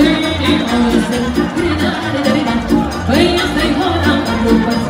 Venha quem gosta, brilhar e derribar. Venha sem rodar, a roupa